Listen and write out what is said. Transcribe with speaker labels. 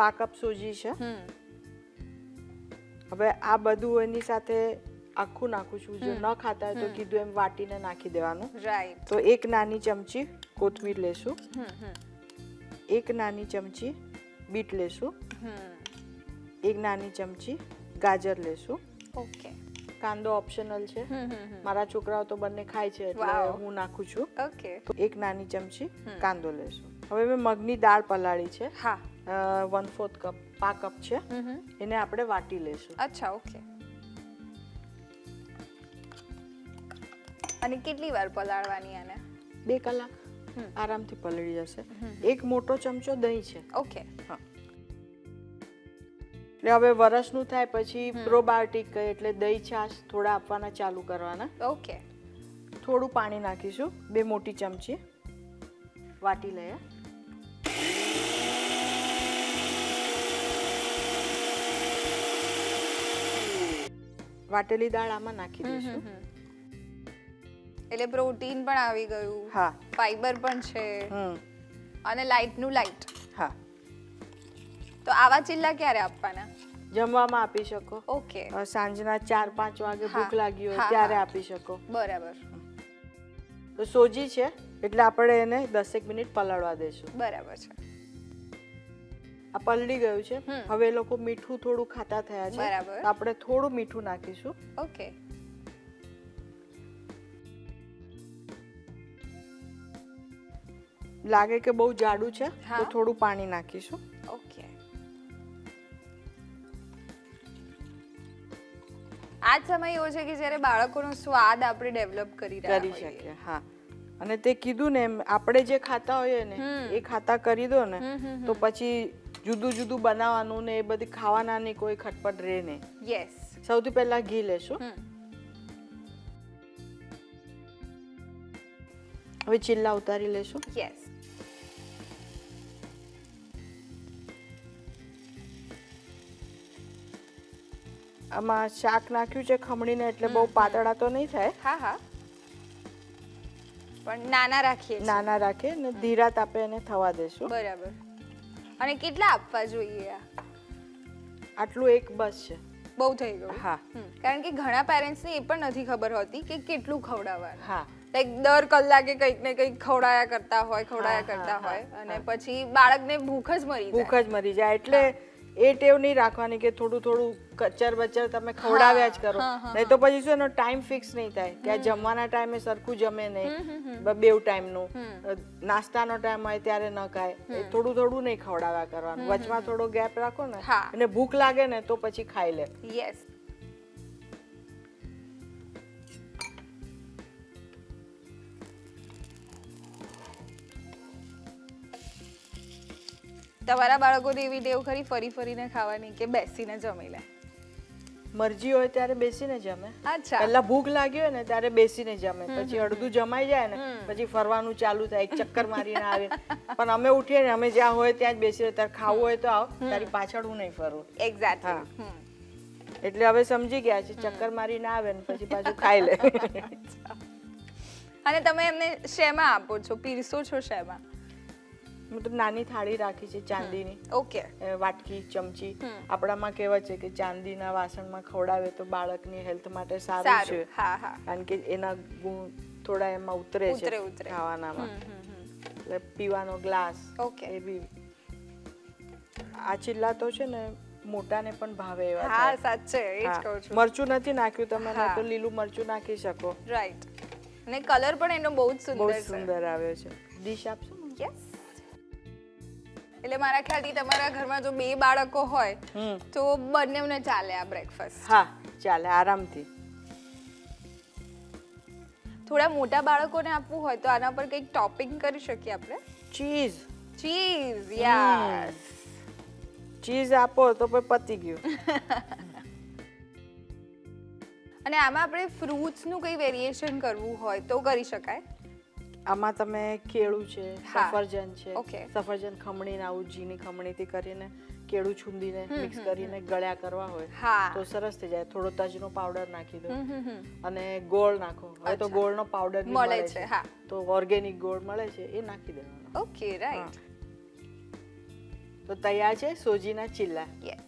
Speaker 1: પાકપ સૂજી છે. હવે આ બધું એની સાથે આખું નાખું છું. જો ન ખાતા હોય તો કીધું એમ વાટીને નાખી દેવાનું.
Speaker 2: રાઈટ
Speaker 1: તો એક નાની ચમચી કોથમીર લેશું. એક નાની ચમચી બીટ લેશું. એક નાની ચમચી ગાજર લેશું.
Speaker 2: ઓકે
Speaker 1: કાંદો ઓપ્શનલ છે. મારા છોકરાઓ તો બંને ખાય છે એટલે હું નાખું છું.
Speaker 2: ઓકે
Speaker 1: તો એક નાની ચમચી કાંદો લેશું. હવે મેં મગની દાળ પલાળી છે.
Speaker 2: હા.
Speaker 1: વન ફોર્થ કપ પા કપ છે. એને આપણે વાટી લેશું
Speaker 2: અચ્છા ઓકે અને કેટલી વાર પલાળવાની આને?
Speaker 1: બે કલાક. આરામથી પલળી જશે. એક મોટો ચમચો દહીં છે.
Speaker 2: ઓકે
Speaker 1: એટલે હવે વરસનું થાય પછી પ્રોબાયોટિક એટલે દહીં છાશ થોડા આપવાના ચાલુ કરવાના.
Speaker 2: ઓકે
Speaker 1: થોડું પાણી નાખીશું. બે મોટી ચમચી. વાટી લઈએ. વાટેલી દાળ આમાં નાખી દઈશું.
Speaker 2: એટલે પ્રોટીન પણ આવી ગયું.
Speaker 1: હા.
Speaker 2: ફાઈબર પણ છે. અને લાઇટનું લાઇટ
Speaker 1: હા.
Speaker 2: તો આવા ચિલ્લા ક્યારે આપવાના?
Speaker 1: જમવામાં આપી શકો.
Speaker 2: ઓકે.
Speaker 1: સાંજના ચાર પાંચ વાગે ભૂખ લાગી હોય ત્યારે આપી શકો.
Speaker 2: બરાબર.
Speaker 1: તો સોજી છે એટલે આપણે એને દસેક મિનિટ પલાળવા દઈશું.
Speaker 2: બરાબર છે.
Speaker 1: આ પલળી ગયું છે. હવે એ લોકો મીઠું થોડું ખાતા થયા છે.
Speaker 2: બરાબર.
Speaker 1: આપણે થોડું મીઠું નાખીશું.
Speaker 2: ઓકે.
Speaker 1: લાગે કે બહુ જાડું છે તો થોડું પાણી નાખીશું.
Speaker 2: ઓકે. આ સમય એવો છે કે જ્યારે બાળકોનો સ્વાદ આપણે ડેવલપ કરી રહ્યા
Speaker 1: કરી શકીએ હા. અને તે કીધું ને એમ આપણે જે ખાતા હોઈએ ને એ ખાતા કરી દો ને તો પછી જુદું જુદું બનાવવાનું ને એ બધી ખાવાનાની કોઈ ખટપટ રહે નહીં.
Speaker 2: યસ
Speaker 1: સૌથી પહેલા ઘી લેશું. હવે ચીલ્લા ઉતારી લેશું.
Speaker 2: યસ
Speaker 1: આમાં શાક નાખ્યું છે ખમણીને એટલે બહુ પાતળા તો નહીં થાય.
Speaker 2: હા હા. પણ નાના રાખીએ
Speaker 1: નાના રાખીએ ને ધીરા તાપે એને થવા દેશું.
Speaker 2: બરાબર. અને કેટલા આપવા જોઈએ
Speaker 1: આટલું એક બસ છે.
Speaker 2: બહુ થઈ ગયું.
Speaker 1: હા.
Speaker 2: કારણ કે ઘણા પેરેન્ટ્સને એ પણ નથી ખબર હોતી કે કેટલું ખવડાવવાનું.
Speaker 1: હા.
Speaker 2: લાઈક દર કલાકે કંઈક ને કંઈક ખવડાયા કરતા હોય ખવડાયા કરતા હોય અને પછી બાળકને ભૂખ જ મરી
Speaker 1: ભૂખ જ મરી જાય. એટલે એ ટેવ નહીં રાખવાની કે થોડું થોડું કચર બચર તમે ખવડાવ્યા જ કરો. નહીં તો પછી શું એનો ટાઈમ ફિક્સ નહીં થાય. કે આ જમવાના ટાઈમે સરખું જમે નહીં. બેવ ટાઈમનું નાસ્તાનો ટાઈમ હોય ત્યારે ન ખાય. એ થોડું થોડું નહીં ખવડાવ્યા કરવાનું. વચમાં થોડો ગેપ રાખો ને. અને ભૂખ લાગે ને તો પછી ખાઈ લે.
Speaker 2: યસ તમારા બાળકોને એવી ટેવ ખરી ફરી ફરીને ખાવાની કે બેસીને જમી લે?
Speaker 1: મરજી હોય ત્યારે બેસીને જમે.
Speaker 2: અચ્છા.
Speaker 1: પહેલા ભૂખ લાગી હોય ને ત્યારે બેસીને જમે. પછી અડધું જમાઈ જાય ને પછી ફરવાનું ચાલુ થાય એક ચક્કર મારીને આવે. પણ અમે ઉઠીએ ને અમે જ્યાં હોય ત્યાં જ બેસીએ. ત્યારે ખાવું હોય તો આવ. તારી પાછળ હું નહીં ફરું. હા. એટલે હવે સમજી ગયા છે ચક્કર મારીને આવે ને પછી પાછું ખાઈ લે.
Speaker 2: અને તમે એમને શેમાં આપો છો? પીરસો છો શેમાં?
Speaker 1: મતલબ નાની થાળી રાખી છે ચાંદીની.
Speaker 2: ઓકે
Speaker 1: વાટકી ચમચી. આપણામાં કહેવત છે કે ચાંદીના વાસણમાં ખવડાવે તો બાળકની હેલ્થ માટે સારું છે. કારણ કે એના ગુણ થોડા એમાં ઉતરે છે. ખાવાનામાં. એટલે પીવાનો ગ્લાસ. એ બી આ ચિલ્લા તો છે ને મોટાને પણ ભાવે એવા
Speaker 2: હા. સાચે એ જ કહું છું.
Speaker 1: મરચું નથી નાખ્યું તમે તો લીલું મરચું નાખી શકો.
Speaker 2: રાઈટ અને કલર પણ એનો બહુ જ સુંદર
Speaker 1: સુંદર આવ્યો છે. ડીશ આપશો?
Speaker 2: એટલે મારા ખ્યાલથી તમારા ઘરમાં જો બે બાળકો હોય તો બંનેને ચાલે આ બ્રેકફાસ્ટ
Speaker 1: હા ચાલે આરામથી.
Speaker 2: થોડા મોટા બાળકોને આપવું હોય તો આના પર કંઈક ટોપિંગ કરી શકીએ આપણે?
Speaker 1: ચીઝ.
Speaker 2: Cheese yes.
Speaker 1: ચીઝ આપો તો પછી પતી ગયું.
Speaker 2: અને આમાં આપણે ફ્રૂટ્સનું કંઈ વેરિએશન કરવું હોય તો કરી શકાય?
Speaker 1: આમાં તમે કેળું છે સફરજન છે સફરજન ખમણીને આવું જીની ખમણીથી કરીને કેળું છુંદીને મિક્સ કરીને ગળ્યા કરવા હોય તો સરસ થઈ જાય. થોડો તજનો પાવડર નાખી દો. અને ગોળ નાખો. હવે તો ગોળનો પાવડર
Speaker 2: મળે છે
Speaker 1: તો ઓર્ગેનિક ગોળ મળે છે એ નાખી દેવાનો.
Speaker 2: Okay right.
Speaker 1: તો તૈયાર છે સોજીના ચીલા
Speaker 2: યસ